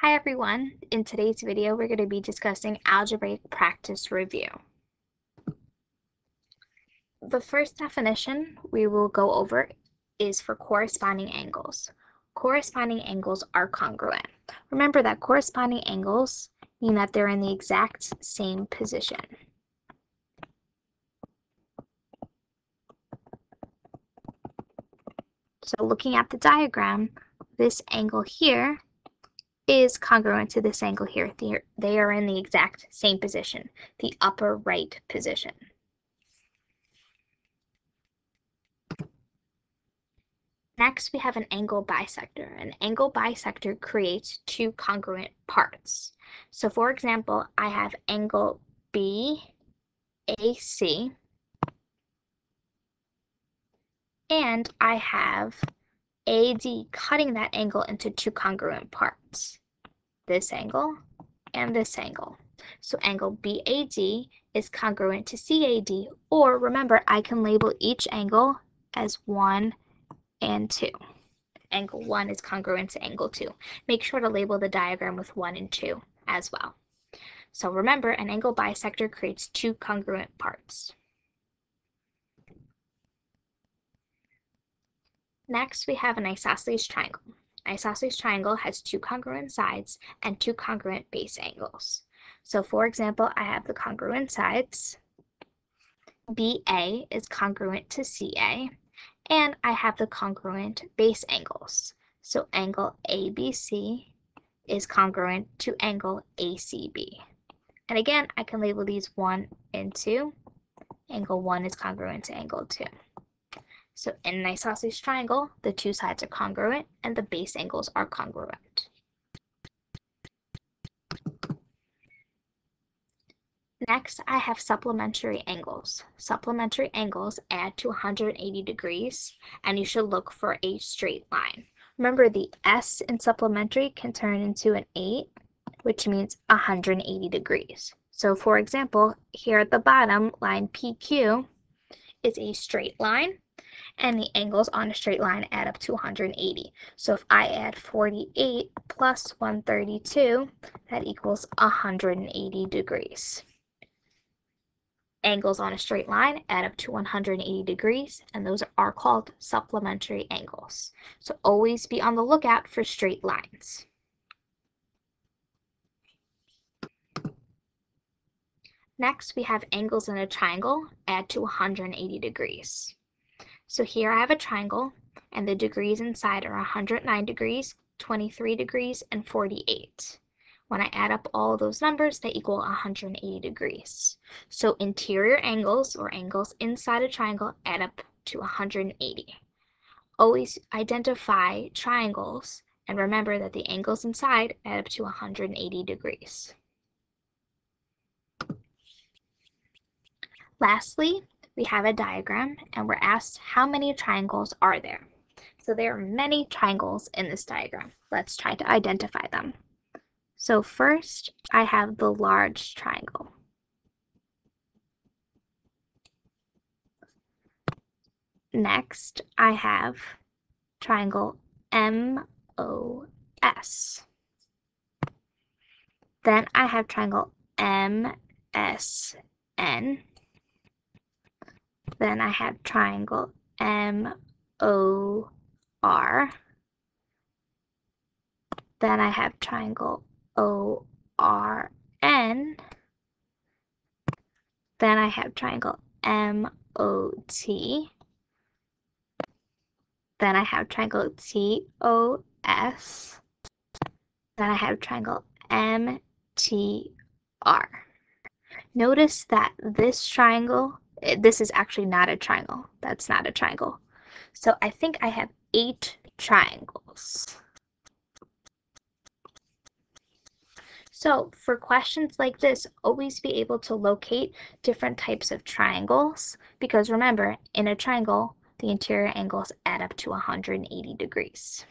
Hi everyone! In today's video we're going to be discussing algebraic practice review. The first definition we will go over is for corresponding angles. Corresponding angles are congruent. Remember that corresponding angles mean that they're in the exact same position. So looking at the diagram, this angle here is congruent to this angle here. They are in the exact same position, the upper right position. Next, we have an angle bisector. An angle bisector creates two congruent parts. So for example, I have angle BAC, and I have AD cutting that angle into two congruent parts, this angle and this angle. So angle BAD is congruent to CAD, or remember, I can label each angle as 1 and 2. Angle 1 is congruent to angle 2. Make sure to label the diagram with 1 and 2 as well. So remember, an angle bisector creates two congruent parts. Next, we have an isosceles triangle. An isosceles triangle has two congruent sides and two congruent base angles. So for example, I have the congruent sides. BA is congruent to CA, and I have the congruent base angles. So angle ABC is congruent to angle ACB. And again, I can label these 1 and 2. Angle 1 is congruent to angle 2. So in an isosceles triangle, the two sides are congruent and the base angles are congruent. Next, I have supplementary angles. Supplementary angles add to 180 degrees, and you should look for a straight line. Remember, the S in supplementary can turn into an 8, which means 180 degrees. So for example, here at the bottom, line PQ is a straight line, and the angles on a straight line add up to 180. So if I add 48 plus 132, that equals 180 degrees. Angles on a straight line add up to 180 degrees, and those are called supplementary angles. So always be on the lookout for straight lines. Next, we have angles in a triangle add to 180 degrees. So here I have a triangle, and the degrees inside are 109 degrees, 23 degrees, and 48. When I add up all those numbers, they equal 180 degrees. So interior angles, or angles inside a triangle, add up to 180. Always identify triangles, and remember that the angles inside add up to 180 degrees. Lastly, we have a diagram and we're asked how many triangles are there. So there are many triangles in this diagram. Let's try to identify them. So first, I have the large triangle. Next, I have triangle MOS. Then I have triangle MSN. Then I have triangle M O R. Then I have triangle O R N. Then I have triangle M O T. Then I have triangle T O S. Then I have triangle M T R. Notice that this triangle Eh, this is actually not a triangle. That's not a triangle. So I think I have eight triangles. So for questions like this, always be able to locate different types of triangles because remember, in a triangle, the interior angles add up to 180 degrees.